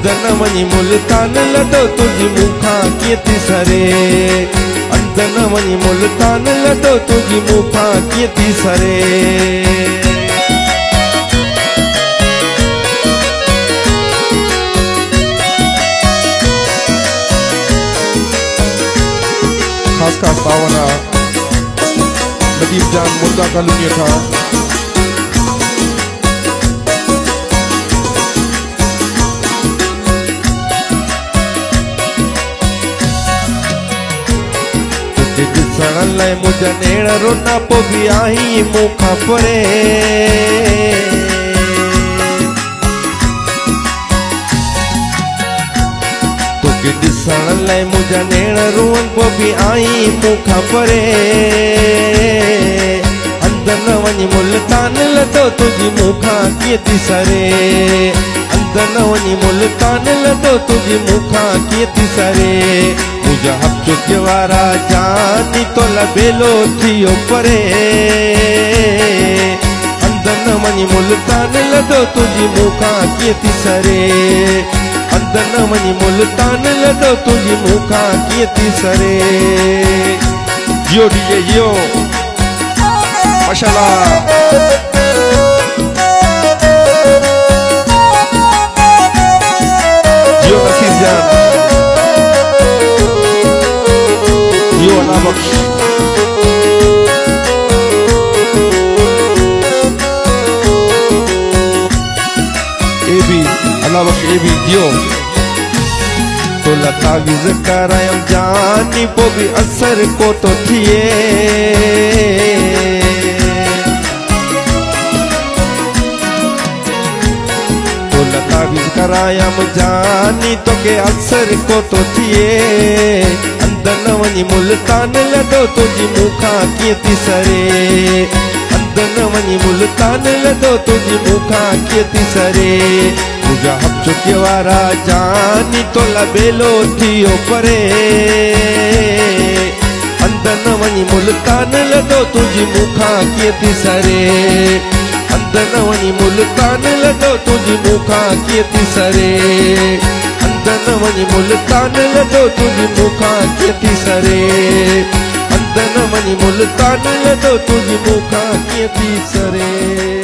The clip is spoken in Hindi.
अंदर न वञी मुल्तान लॻो तुंहिंजी मूंखां कीअं थी सरे अंदर न वञी मुल्तान लॻो तुंहिंजी मूंखां कीअं थी सरे ख़ासि ख़ासि पावना नदीम जान मुर्गा कॉलोनीअ खां लाइ मुंहिंजा नेण रोना पोइ बि आई मूंखां परे लाइ नेण रुअन पोइ आई मूंखां परे अंदर न मुल्तान लॻो तुंहिंजी मूंखां कीअं थी सरे। अंदर न मुल्तान लॻो तुंहिंजी मूंखां कीअं थी सरे। मुंहिंजा हफ़्त वारा जानी तो लबेलो थियो परे। अंदर न वञी मुल्तान लॻो तुंहिंजी मूंखां थी सरे अंदर न वञी मुल्तान लॻो तुंहिंजी मूंखां थी सरे जियो डीजे जियो माशाल्लाह। बख्श तो तावीज़ करायम जानी पोइ भी असर को तो थिए करायम जानी तोखे असर को तो थिए अंदर न वञी मुल्तान लॻो तुंहिंजी मूंखां कीअं थी सरे अंदर न वञी मुल्तान लॻो तुंहिंजी मूंखां कीअं थी सरे मुंहिंजा हफ़्त वारा जानी तो लबेलो थियो परे। अंदर न वञी मुल्तान लॻो तुंहिंजी मूंखां कीअं थी सरे अंदर न वञी मुल्तान लॻो तुंहिंजी मूंखां कीअं थी सरे अंदर वञी मुल्तान लॻो तुंहिंजी मूंखां कीअं थी सरे अंदर वञी मुल्तान लॻो तुंहिंजी मूंखां कीअं सरे